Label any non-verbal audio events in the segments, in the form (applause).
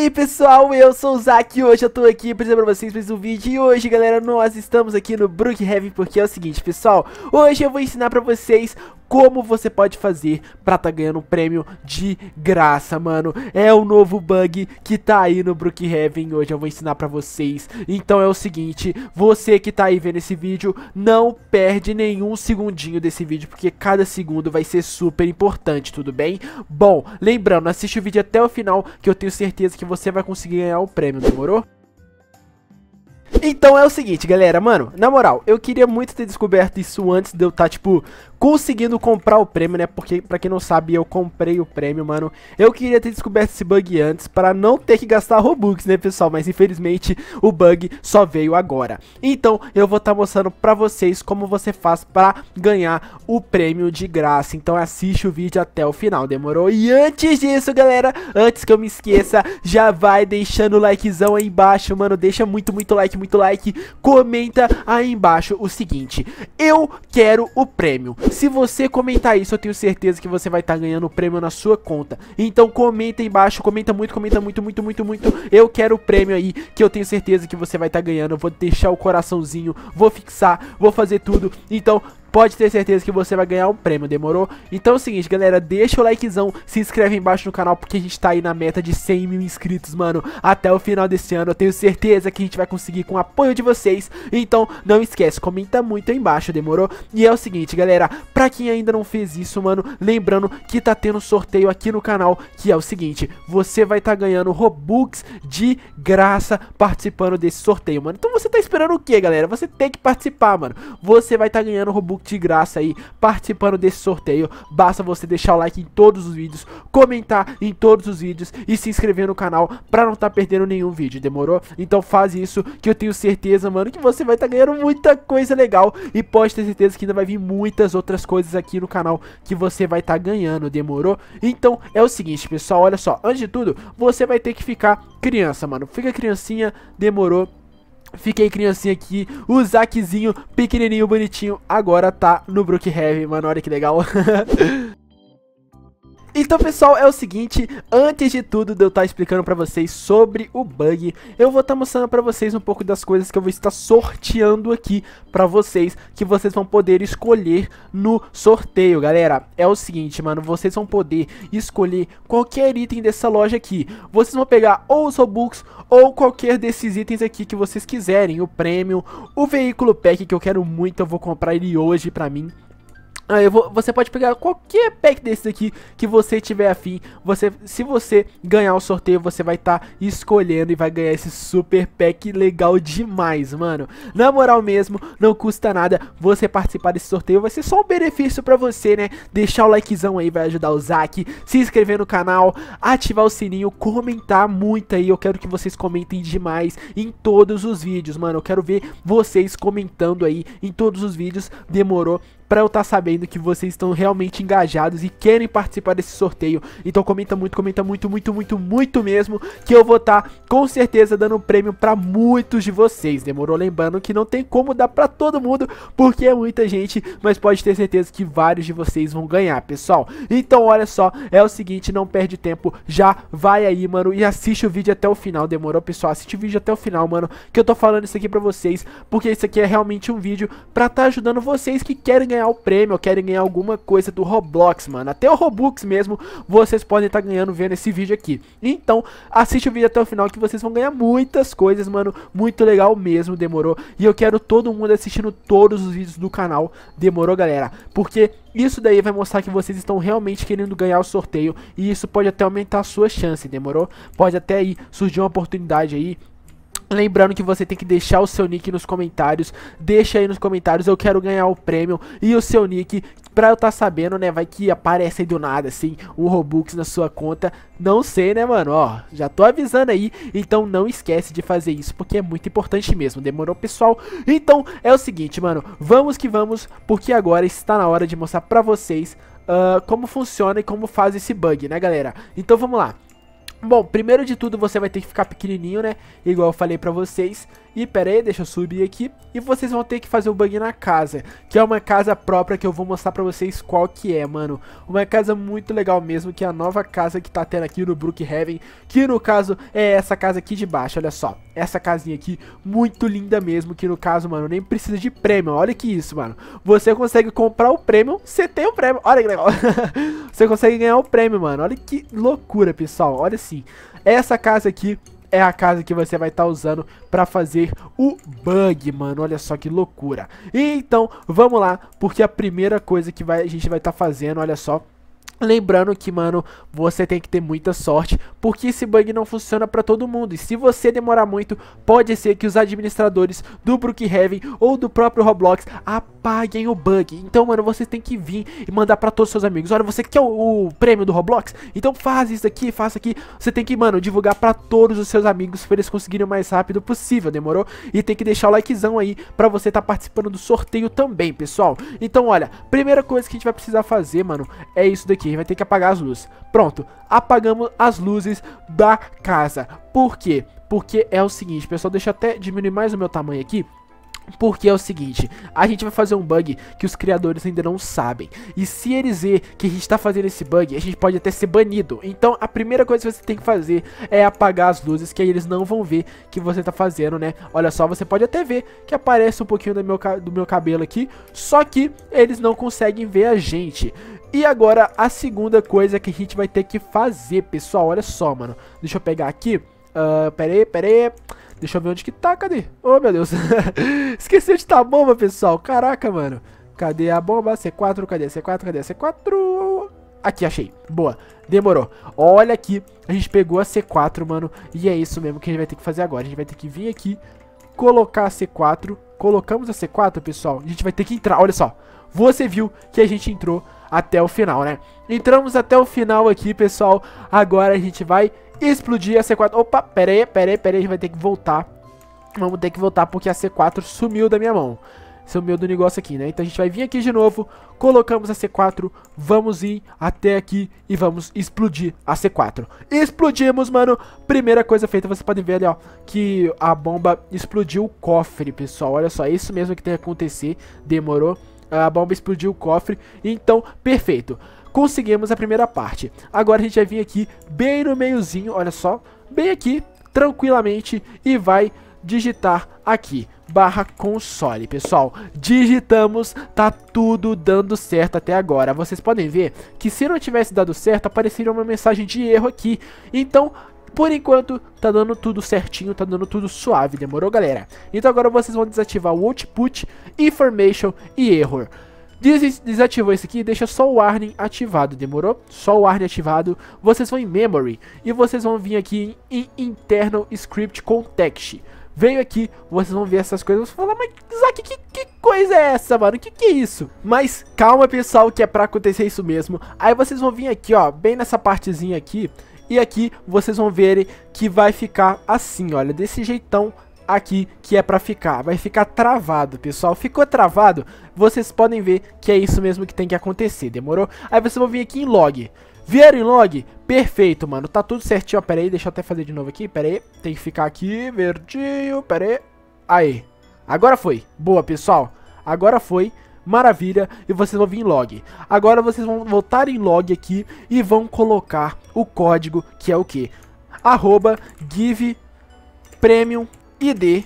aí pessoal, eu sou o Zack e hoje eu tô aqui pra dizer pra vocês mais um vídeo. E hoje galera, nós estamos aqui no Brookhaven porque é o seguinte pessoal Hoje eu vou ensinar pra vocês como você pode fazer pra tá ganhando um prêmio de graça, mano. É o novo bug que tá aí no Brookhaven, hoje eu vou ensinar pra vocês. Então é o seguinte, você que tá aí vendo esse vídeo, não perde nenhum segundinho desse vídeo, porque cada segundo vai ser super importante, tudo bem? Bom, lembrando, assiste o vídeo até o final, que eu tenho certeza que você vai conseguir ganhar o prêmio, demorou? Então é o seguinte, galera, mano, na moral, eu queria muito ter descoberto isso antes de eu estar, tá, tipo, conseguindo comprar o prêmio, né? Porque, pra quem não sabe, eu comprei o prêmio, mano. Eu queria ter descoberto esse bug antes para não ter que gastar Robux, né, pessoal? Mas, infelizmente, o bug só veio agora. Então, eu vou estar tá mostrando pra vocês como você faz pra ganhar o prêmio de graça. Então, assiste o vídeo até o final, demorou? E antes disso, galera, antes que eu me esqueça, já vai deixando o likezão aí embaixo, mano. Deixa muito, muito like, muito like. Comenta aí embaixo o seguinte. Eu quero o prêmio. Se você comentar isso, eu tenho certeza que você vai estar tá ganhando o prêmio na sua conta. Então comenta aí embaixo, comenta muito, comenta muito, muito, muito, muito. Eu quero o prêmio aí, que eu tenho certeza que você vai estar tá ganhando. Eu vou deixar o coraçãozinho, vou fixar, vou fazer tudo. Então pode ter certeza que você vai ganhar um prêmio, demorou? Então é o seguinte, galera, deixa o likezão, se inscreve embaixo no canal, porque a gente tá aí na meta de 100 mil inscritos, mano, até o final desse ano, eu tenho certeza que a gente vai conseguir com o apoio de vocês, então não esquece, comenta muito aí embaixo, demorou? E é o seguinte, galera, pra quem ainda não fez isso, mano, lembrando que tá tendo sorteio aqui no canal, que é o seguinte, você vai tá ganhando Robux de graça participando desse sorteio, mano, então você tá esperando o que, galera? Você tem que participar, mano, você vai tá ganhando Robux de graça aí participando desse sorteio. Basta você deixar o like em todos os vídeos, comentar em todos os vídeos e se inscrever no canal pra não tá perdendo nenhum vídeo, demorou? Então faz isso que eu tenho certeza, mano, que você vai estar tá ganhando muita coisa legal e pode ter certeza que ainda vai vir muitas outras coisas aqui no canal que você vai estar tá ganhando, demorou? Então é o seguinte, pessoal, olha só, antes de tudo, você vai ter que ficar criança, mano. Fica criancinha, demorou? Fiquei criancinha aqui, o Zackzinho, pequenininho, bonitinho, agora tá no Brookhaven, mano, olha que legal. (laughs) Então pessoal, é o seguinte, antes de tudo de eu estar tá explicando pra vocês sobre o bug, eu vou estar tá mostrando pra vocês um pouco das coisas que eu vou estar sorteando aqui pra vocês, que vocês vão poder escolher no sorteio, galera. É o seguinte, mano, vocês vão poder escolher qualquer item dessa loja aqui. Vocês vão pegar ou os Robux ou qualquer desses itens aqui que vocês quiserem, o prêmio, o veículo pack que eu quero muito, eu vou comprar ele hoje pra mim. Aí vou, você pode pegar qualquer pack desses aqui que você tiver afim. Você, se você ganhar o sorteio, você vai estar tá escolhendo e vai ganhar esse super pack legal demais, mano. Na moral mesmo, não custa nada você participar desse sorteio. Vai ser só um benefício pra você, né? Deixar o likezão aí vai ajudar o Zack. Se inscrever no canal, ativar o sininho, comentar muito aí. Eu quero que vocês comentem demais em todos os vídeos, mano. Eu quero ver vocês comentando aí em todos os vídeos. Demorou? Para eu estar tá sabendo que vocês estão realmente engajados e querem participar desse sorteio. Então comenta muito, comenta muito, muito, muito, muito mesmo, que eu vou estar tá, com certeza dando um prêmio para muitos de vocês. Demorou lembrando que não tem como dar para todo mundo, porque é muita gente, mas pode ter certeza que vários de vocês vão ganhar, pessoal. Então olha só, é o seguinte, não perde tempo, já vai aí, mano, e assiste o vídeo até o final. Demorou, pessoal? Assiste o vídeo até o final, mano, que eu tô falando isso aqui para vocês, porque isso aqui é realmente um vídeo para estar tá ajudando vocês que querem ganhar ganhar o prêmio ou querem ganhar alguma coisa do Roblox, mano. Até o Robux mesmo, vocês podem estar tá ganhando vendo esse vídeo aqui. Então, assiste o vídeo até o final que vocês vão ganhar muitas coisas, mano. Muito legal mesmo, demorou? E eu quero todo mundo assistindo todos os vídeos do canal, demorou, galera? Porque isso daí vai mostrar que vocês estão realmente querendo ganhar o sorteio e isso pode até aumentar a sua chance, demorou? Pode até aí surgir uma oportunidade aí Lembrando que você tem que deixar o seu nick nos comentários. Deixa aí nos comentários, eu quero ganhar o prêmio e o seu nick. Pra eu estar tá sabendo, né, vai que aparece aí do nada, assim, um Robux na sua conta. Não sei, né, mano, ó, já tô avisando aí. Então não esquece de fazer isso, porque é muito importante mesmo, demorou, pessoal? Então é o seguinte, mano, vamos que vamos, porque agora está na hora de mostrar pra vocês uh, como funciona e como faz esse bug, né, galera? Então vamos lá. Bom, primeiro de tudo você vai ter que ficar pequenininho, né? Igual eu falei pra vocês. E pera aí, deixa eu subir aqui. E vocês vão ter que fazer o bug na casa. Que é uma casa própria que eu vou mostrar pra vocês qual que é, mano. Uma casa muito legal mesmo, que é a nova casa que tá tendo aqui no Brookhaven. Que no caso é essa casa aqui de baixo, olha só. Essa casinha aqui, muito linda mesmo. Que no caso, mano, nem precisa de prêmio. Olha que isso, mano. Você consegue comprar o prêmio, você tem o prêmio. Olha que legal. (laughs) você consegue ganhar o prêmio, mano. Olha que loucura, pessoal. Olha assim. Essa casa aqui é a casa que você vai estar tá usando para fazer o bug, mano. Olha só que loucura. Então, vamos lá, porque a primeira coisa que vai, a gente vai estar tá fazendo, olha só, Lembrando que, mano, você tem que ter muita sorte, porque esse bug não funciona para todo mundo. E se você demorar muito, pode ser que os administradores do Brookhaven ou do próprio Roblox apaguem o bug. Então, mano, você tem que vir e mandar para todos os seus amigos. Olha, você quer o, o, prêmio do Roblox? Então faz isso aqui, faça aqui. Você tem que, mano, divulgar para todos os seus amigos para eles conseguirem o mais rápido possível, demorou? E tem que deixar o likezão aí para você estar tá participando do sorteio também, pessoal. Então, olha, primeira coisa que a gente vai precisar fazer, mano, é isso daqui vai ter que apagar as luzes. Pronto, apagamos as luzes da casa. Por quê? Porque é o seguinte, pessoal, deixa eu até diminuir mais o meu tamanho aqui porque é o seguinte, a gente vai fazer um bug que os criadores ainda não sabem. E se eles ver que a gente está fazendo esse bug, a gente pode até ser banido. Então a primeira coisa que você tem que fazer é apagar as luzes, que aí eles não vão ver que você está fazendo, né? Olha só, você pode até ver que aparece um pouquinho do meu, do meu cabelo aqui, só que eles não conseguem ver a gente. E agora a segunda coisa que a gente vai ter que fazer, pessoal, olha só, mano. Deixa eu pegar aqui, uh, pera aí, pera aí. Deixa eu ver onde que tá, cadê? Oh, meu Deus. (laughs) Esqueci onde tá a bomba, pessoal. Caraca, mano. Cadê a bomba? C4, cadê? C4, cadê? C4... Aqui, achei. Boa. Demorou. Olha aqui. A gente pegou a C4, mano. E é isso mesmo que a gente vai ter que fazer agora. A gente vai ter que vir aqui, colocar a C4. Colocamos a C4, pessoal. A gente vai ter que entrar. Olha só. Você viu que a gente entrou até o final, né? Entramos até o final aqui, pessoal. Agora a gente vai explodir a C4. Opa, pera aí, pera aí, pera aí, a gente vai ter que voltar. Vamos ter que voltar porque a C4 sumiu da minha mão. Sumiu do negócio aqui, né? Então a gente vai vir aqui de novo, colocamos a C4, vamos ir até aqui e vamos explodir a C4. Explodimos, mano. Primeira coisa feita, vocês podem ver ali, ó, que a bomba explodiu o cofre, pessoal. Olha só, é isso mesmo que tem que acontecer. Demorou. A bomba explodiu o cofre, então, perfeito conseguimos a primeira parte. Agora a gente vai vir aqui bem no meiozinho, olha só, bem aqui, tranquilamente, e vai digitar aqui, barra console, pessoal. Digitamos, tá tudo dando certo até agora. Vocês podem ver que se não tivesse dado certo, apareceria uma mensagem de erro aqui. Então, por enquanto, tá dando tudo certinho, tá dando tudo suave, demorou, galera? Então agora vocês vão desativar o Output, Information e Error. Des desativou esse aqui deixa só o warning ativado, demorou? Só o warning ativado, vocês vão em Memory e vocês vão vir aqui em Internal Script Context. Veio aqui, vocês vão ver essas coisas, vocês vão falar, mas que, que coisa é essa, mano? Que que é isso? Mas calma, pessoal, que é pra acontecer isso mesmo. Aí vocês vão vir aqui, ó, bem nessa partezinha aqui, e aqui vocês vão ver que vai ficar assim, olha, desse jeitão aqui que é pra ficar. Vai ficar travado, pessoal. Ficou travado, vocês podem ver que é isso mesmo que tem que acontecer, demorou? Aí vocês vão vir aqui em log. Vieram em log? Perfeito, mano. Tá tudo certinho. Ó, pera aí, deixa eu até fazer de novo aqui. Pera aí. Tem que ficar aqui, verdinho. Pera aí. Aí. Agora foi. Boa, pessoal. Agora foi. Maravilha. E vocês vão vir em log. Agora vocês vão voltar em log aqui e vão colocar o código que é o que? Arroba give premium ID,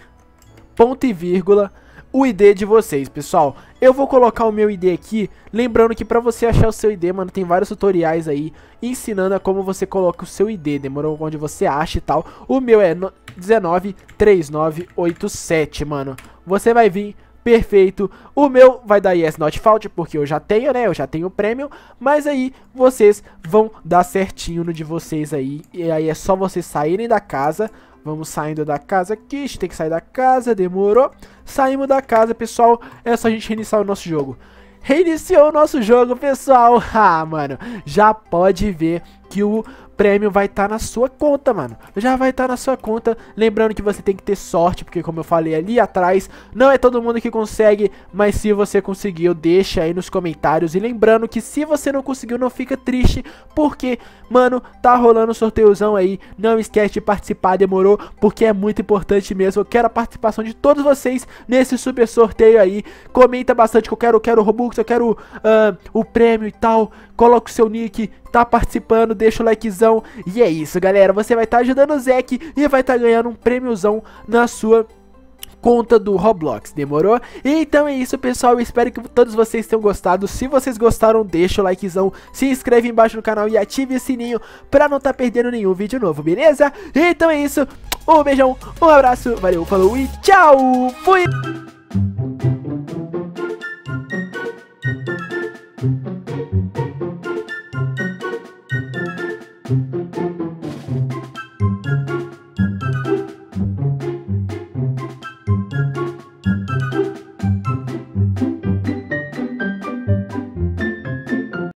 ponto e vírgula, o ID de vocês, pessoal. Eu vou colocar o meu ID aqui, lembrando que pra você achar o seu ID, mano, tem vários tutoriais aí ensinando a como você coloca o seu ID, demorou onde você acha e tal. O meu é 193987, mano. Você vai vir perfeito. O meu vai dar yes not fault, porque eu já tenho, né? Eu já tenho o prêmio. Mas aí vocês vão dar certinho no de vocês aí. E aí é só vocês saírem da casa. Vamos saindo da casa aqui, a gente tem que sair da casa, demorou. Saímos da casa, pessoal, é só a gente reiniciar o nosso jogo. Reiniciou o nosso jogo, pessoal. (laughs) Ah, mano, já pode ver que o prêmio vai estar tá na sua conta, mano. Já vai estar tá na sua conta. Lembrando que você tem que ter sorte, porque como eu falei ali atrás, não é todo mundo que consegue, mas se você conseguiu, deixa aí nos comentários. E lembrando que se você não conseguiu, não fica triste, porque, mano, tá rolando sorteiozão aí. Não esquece de participar, demorou? Porque é muito importante mesmo. Eu quero a participação de todos vocês nesse super sorteio aí. Comenta bastante que eu quero, eu quero Robux, eu quero uh, o prêmio e tal. Coloca o seu nick, tá participando, deixa o likezão. E é isso, galera. Você vai estar tá ajudando o Zek e vai estar tá ganhando um prêmiozão na sua conta do Roblox, demorou? Então é isso, pessoal, espero que todos vocês tenham gostado. Se vocês gostaram, deixa o likezão, se inscreve embaixo no canal e ative o sininho pra não tá perdendo nenhum vídeo novo, beleza? Então é isso, um beijão, um abraço, valeu, falou e tchau! Fui!